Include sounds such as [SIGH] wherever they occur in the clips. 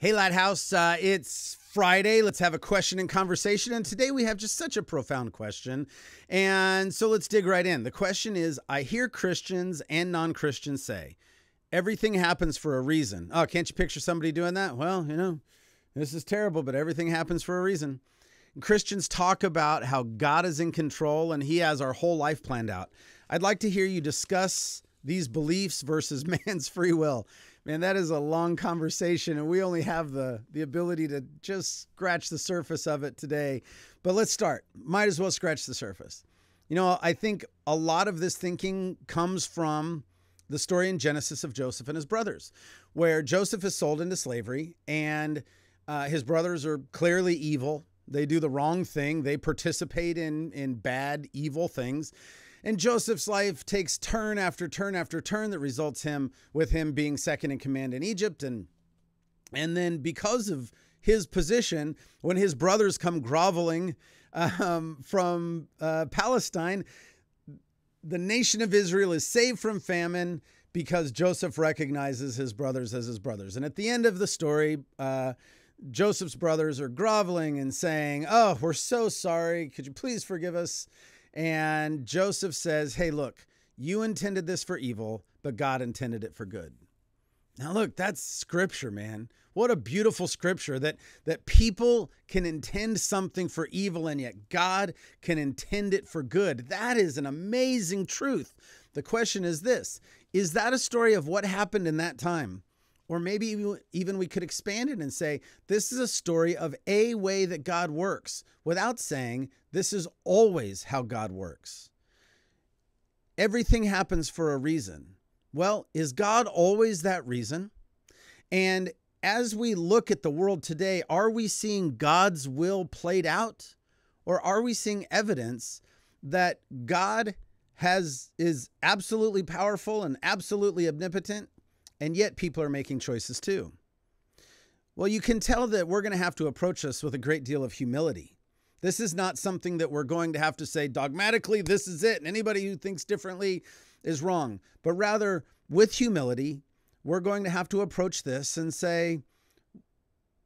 Hey, Lighthouse, uh, it's Friday. Let's have a question and conversation. And today we have just such a profound question. And so let's dig right in. The question is I hear Christians and non Christians say, everything happens for a reason. Oh, can't you picture somebody doing that? Well, you know, this is terrible, but everything happens for a reason. Christians talk about how God is in control and he has our whole life planned out. I'd like to hear you discuss these beliefs versus [LAUGHS] man's free will. Man, that is a long conversation, and we only have the, the ability to just scratch the surface of it today. But let's start. Might as well scratch the surface. You know, I think a lot of this thinking comes from the story in Genesis of Joseph and his brothers, where Joseph is sold into slavery, and uh, his brothers are clearly evil. They do the wrong thing, they participate in, in bad, evil things. And Joseph's life takes turn after turn after turn that results him with him being second in command in Egypt and and then because of his position when his brothers come groveling um, from uh, Palestine the nation of Israel is saved from famine because Joseph recognizes his brothers as his brothers. And at the end of the story, uh, Joseph's brothers are groveling and saying, Oh, we're so sorry. Could you please forgive us? And Joseph says, Hey, look, you intended this for evil, but God intended it for good. Now look, that's scripture, man. What a beautiful scripture that that people can intend something for evil and yet God can intend it for good. That is an amazing truth. The question is this, is that a story of what happened in that time? Or maybe even we could expand it and say, this is a story of a way that God works without saying, this is always how God works. Everything happens for a reason. Well, is God always that reason? And as we look at the world today, are we seeing God's will played out? Or are we seeing evidence that God has is absolutely powerful and absolutely omnipotent and yet people are making choices too. Well, you can tell that we're going to have to approach this with a great deal of humility. This is not something that we're going to have to say dogmatically, this is it, and anybody who thinks differently is wrong. But rather, with humility, we're going to have to approach this and say,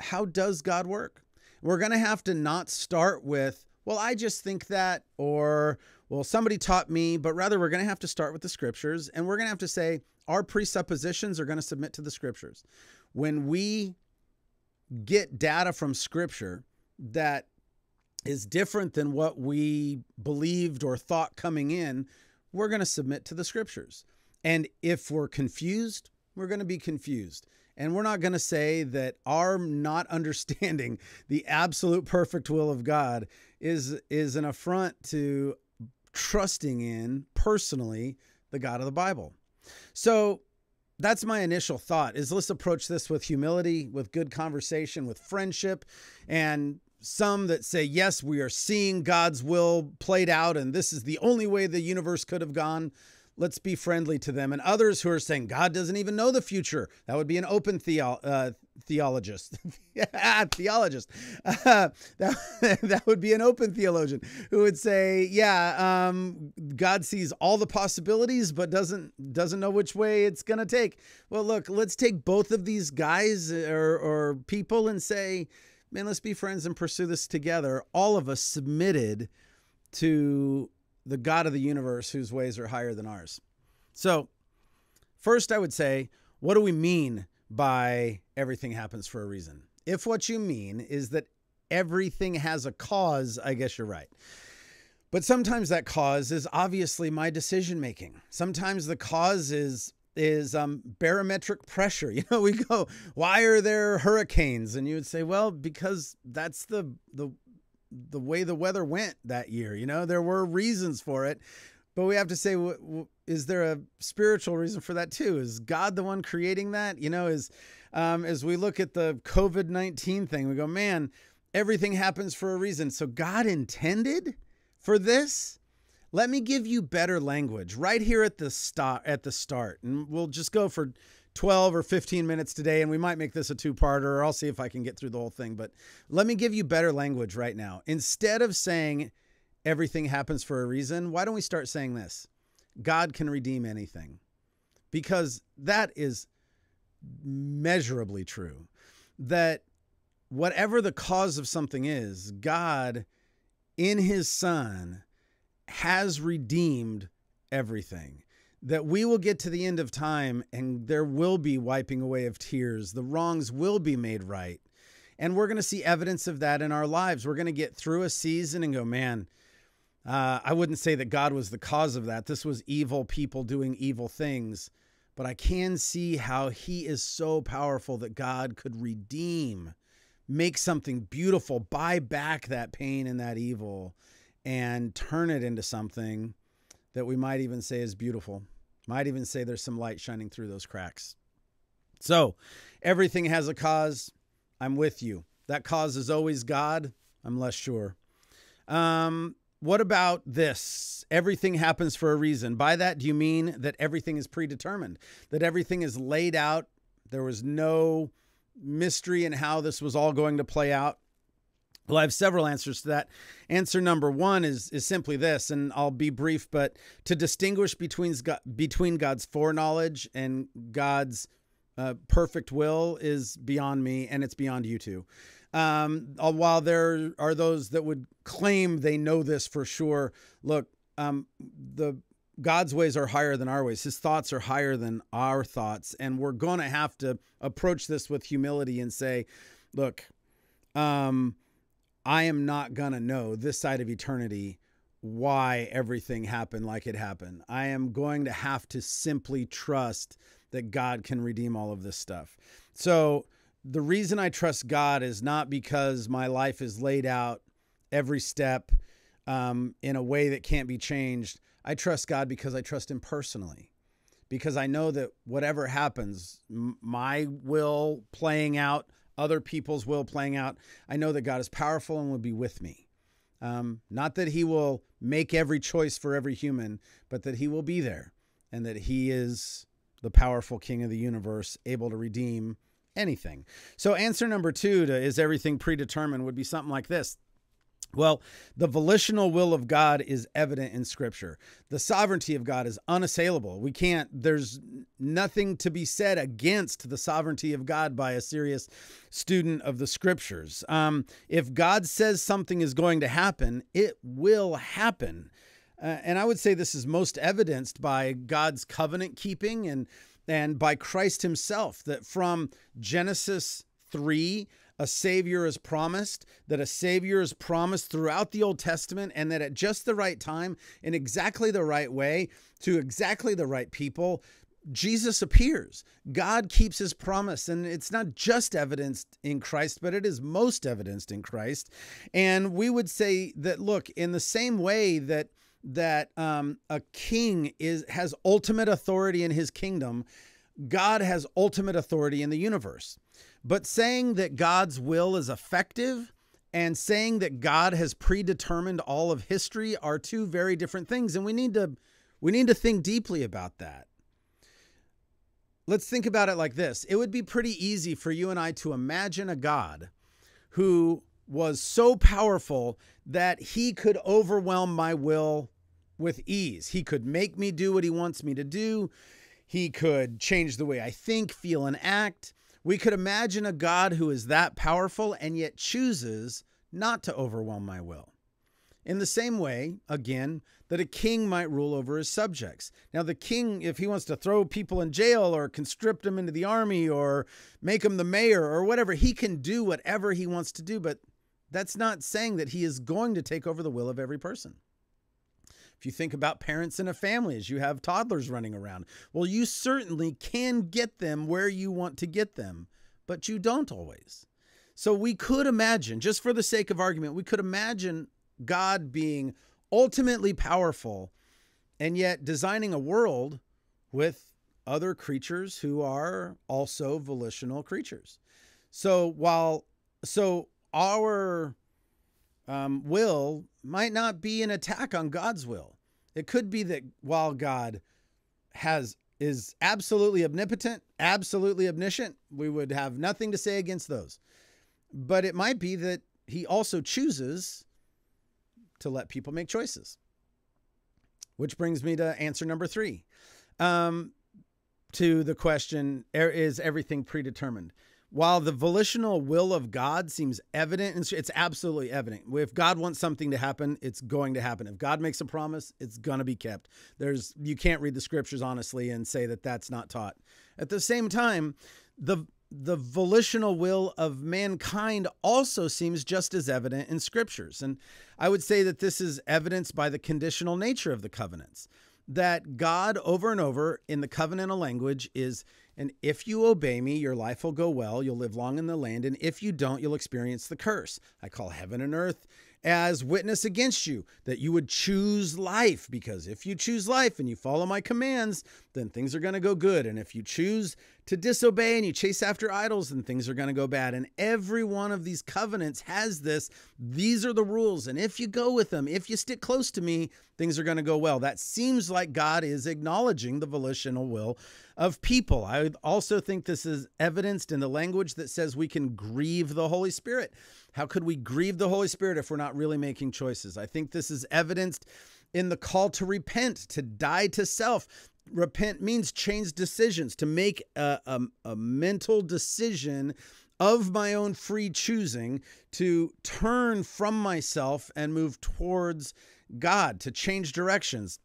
how does God work? We're going to have to not start with, well, I just think that, or, well, somebody taught me, but rather we're going to have to start with the scriptures and we're going to have to say, our presuppositions are going to submit to the scriptures. When we get data from scripture that is different than what we believed or thought coming in, we're going to submit to the scriptures. And if we're confused, we're going to be confused. And we're not going to say that our not [LAUGHS] understanding the absolute perfect will of God is is an affront to trusting in personally the God of the Bible. So that's my initial thought is let's approach this with humility, with good conversation, with friendship, and some that say, yes, we are seeing God's will played out, and this is the only way the universe could have gone let's be friendly to them. And others who are saying God doesn't even know the future. That would be an open theo- uh, theologist. [LAUGHS] theologist. Uh, [LAUGHS] that, [LAUGHS] that would be an open theologian who would say, yeah, um, God sees all the possibilities, but doesn't doesn't know which way it's going to take. Well, look, let's take both of these guys or, or people and say, man, let's be friends and pursue this together. All of us submitted to the God of the universe whose ways are higher than ours. So, first, I would say, what do we mean by everything happens for a reason? If what you mean is that everything has a cause, I guess you're right. But sometimes that cause is obviously my decision making. Sometimes the cause is is um, barometric pressure. [LAUGHS] You know, we go, why are there hurricanes? And you would say, well, because that's the the the way the weather went that year. You know, there were reasons for it, but we have to say, is there a spiritual reason for that too? Is God the one creating that? You know, is um, as we look at the COVID nineteen thing, we go, man, everything happens for a reason. So God intended for this. Let me give you better language right here at the start. At the start, and we'll just go for 12 or 15 minutes today, and we might make this a two parter, or I'll see if I can get through the whole thing. But let me give you better language right now. Instead of saying everything happens for a reason, why don't we start saying this? God can redeem anything. Because that is measurably true. that whatever the cause of something is, God in his son has redeemed everything. That we will get to the end of time and there will be wiping away of tears. The wrongs will be made right. And we're going to see evidence of that in our lives. We're going to get through a season and go, man, uh, I wouldn't say that God was the cause of that. This was evil people doing evil things. But I can see how he is so powerful that God could redeem, make something beautiful, buy back that pain and that evil, and turn it into something that we might even say is beautiful. Might even say there's some light shining through those cracks. So, everything has a cause. I'm with you. That cause is always God. I'm less sure. Um, what about this? Everything happens for a reason. By that, do you mean that everything is predetermined, that everything is laid out? There was no mystery in how this was all going to play out? Well, I have several answers to that. Answer number one is is simply this, and I'll be brief, but to distinguish between between God's foreknowledge and God's uh, perfect will is beyond me, and it's beyond you too. Um, uh, while there are those that would claim they know this for sure, look, um, the God's ways are higher than our ways. His thoughts are higher than our thoughts, and we're going to have to approach this with humility and say, look, um, I am not going to know this side of eternity why everything happened like it happened. I am going to have to simply trust that God can redeem all of this stuff. So the reason I trust God is not because my life is laid out every step um, in a way that can't be changed. I trust God because I trust Him personally, because I know that whatever happens, my will playing out, other people's will playing out, I know that God is powerful and will be with me. Um, not that He will make every choice for every human, but that He will be there and that He is the powerful King of the universe, able to redeem anything. So, answer number two to is everything predetermined would be something like this. Well, the volitional will of God is evident in Scripture. The sovereignty of God is unassailable. We can't, there's nothing to be said against the sovereignty of God by a serious student of the Scriptures. Um, if God says something is going to happen, it will happen. Uh, and I would say this is most evidenced by God's covenant keeping and and by Christ himself that from Genesis 3 a savior is promised that a savior is promised throughout the Old Testament and that at just the right time in exactly the right way to exactly the right people Jesus appears. God keeps his promise. And it's not just evidenced in Christ, but it is most evidenced in Christ. And we would say that, look, in the same way that that um, a king is has ultimate authority in his kingdom. God has ultimate authority in the universe. But saying that God's will is effective and saying that God has predetermined all of history are two very different things and we need to we need to think deeply about that. Let's think about it like this. It would be pretty easy for you and I to imagine a God who was so powerful that he could overwhelm my will with ease. He could make me do what he wants me to do. He could change the way I think, feel, and act. We could imagine a God who is that powerful and yet chooses not to overwhelm my will. In the same way, again, that a king might rule over his subjects. Now, the king, if he wants to throw people in jail or conscript them into the army or make them the mayor or whatever, he can do whatever he wants to do. But that's not saying that he is going to take over the will of every person. If you think about parents in a family as you have toddlers running around, well, you certainly can get them where you want to get them, but you don't always. So we could imagine, just for the sake of argument, we could imagine God being ultimately powerful and yet designing a world with other creatures who are also volitional creatures. So while so our um, will might not be an attack on God's will. It could be that while God has is absolutely omnipotent, absolutely omniscient, we would have nothing to say against those. But it might be that he also chooses to let people make choices. Which brings me to answer number three. Um, to the question, is everything predetermined? While the volitional will of God seems evident, it's absolutely evident. If God wants something to happen, it's going to happen. If God makes a promise, it's going to be kept. There's you can't read the scriptures honestly and say that that's not taught. At the same time, the the volitional will of mankind also seems just as evident in scriptures. And I would say that this is evidenced by the conditional nature of the covenants. That God, over and over in the covenantal language, is and if you obey me, your life will go well. You'll live long in the land. And if you don't, you'll experience the curse. I call heaven and earth as witness against you that you would choose life. Because if you choose life and you follow my commands then things are going to go good. And if you choose to disobey and you chase after idols then things are going to go bad. And every one of these covenants has this. These are the rules. And if you go with them if you stick close to me things are going to go well. That seems like god is acknowledging the volitional will of people. I also think this is evidenced in the language that says we can grieve the holy spirit how could we grieve the Holy Spirit if we're not really making choices? I think this is evidenced in the call to repent, to die to self. Repent means change decisions, to make a, a, a mental decision of my own free choosing to turn from myself and move towards God, to change directions.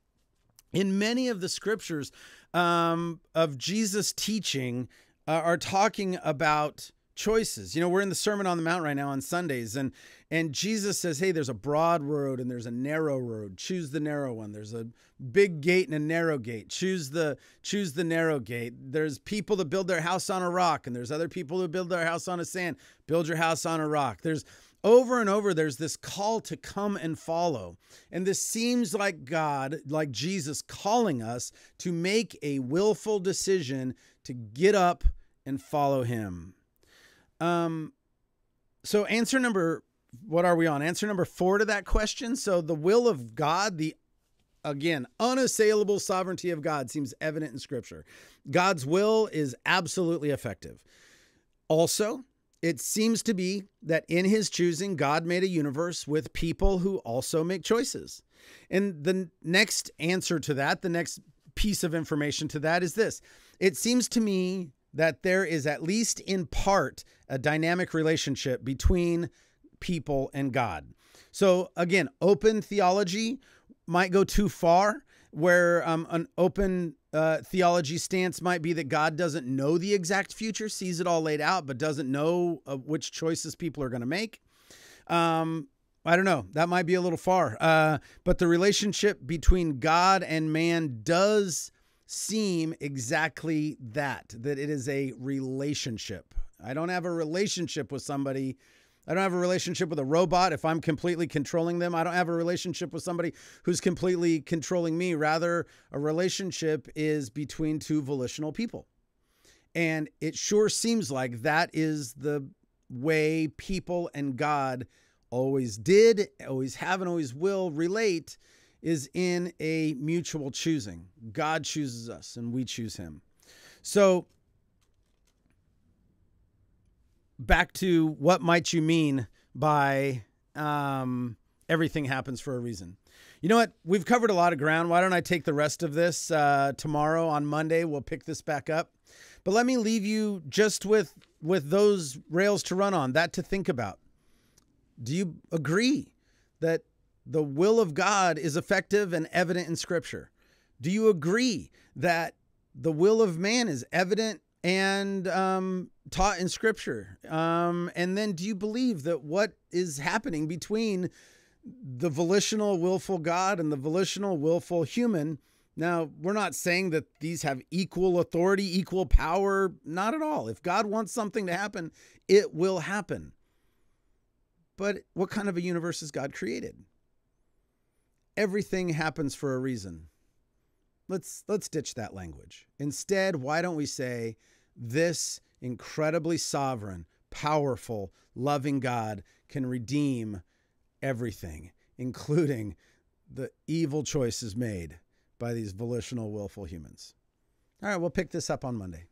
In many of the scriptures um, of Jesus' teaching, uh, are talking about choices. You know, we're in the Sermon on the Mount right now on Sundays, and and Jesus says, "Hey, there's a broad road and there's a narrow road. Choose the narrow one. There's a big gate and a narrow gate. Choose the choose the narrow gate. There's people that build their house on a rock, and there's other people who build their house on a sand. Build your house on a rock. There's over and over there's this call to come and follow and this seems like god like jesus calling us to make a willful decision to get up and follow him um, so answer number what are we on? Answer number four to that question. So the will of God, the again unassailable sovereignty of God seems evident in Scripture. God's will is absolutely effective. Also, it seems to be that in his choosing, God made a universe with people who also make choices. And the next answer to that, the next piece of information to that is this it seems to me that there is at least in part a dynamic relationship between people and God. So again, open theology might go too far, where um, an open uh, theology stance might be that God doesn't know the exact future, sees it all laid out, but doesn't know uh, which choices people are going to make. Um, I don't know. That might be a little far. Uh, but the relationship between God and man does seem exactly that, that it is a relationship. I don't have a relationship with somebody. I don't have a relationship with a robot if I'm completely controlling them. I don't have a relationship with somebody who's completely controlling me. Rather, a relationship is between two volitional people. And it sure seems like that is the way people and God always did, always have, and always will relate is in a mutual choosing. God chooses us and we choose him. So, back to what might you mean by um, everything happens for a reason? You know what? We've covered a lot of ground. Why don't I take the rest of this uh, tomorrow on Monday? We'll pick this back up. But let me leave you just with with those rails to run on, that to think about. Do you agree that the will of God is effective and evident in Scripture? Do you agree that the will of man is evident and um, taught in Scripture? Um, and then do you believe that what is happening between the volitional, willful God and the volitional, willful human? Now, we're not saying that these have equal authority, equal power. Not at all. If God wants something to happen, it will happen. But what kind of a universe has God created? Everything happens for a reason. Let's let's ditch that language. Instead, why don't we say this incredibly sovereign, powerful, loving God can redeem everything, including the evil choices made by these volitional, willful humans. All right, we'll pick this up on Monday.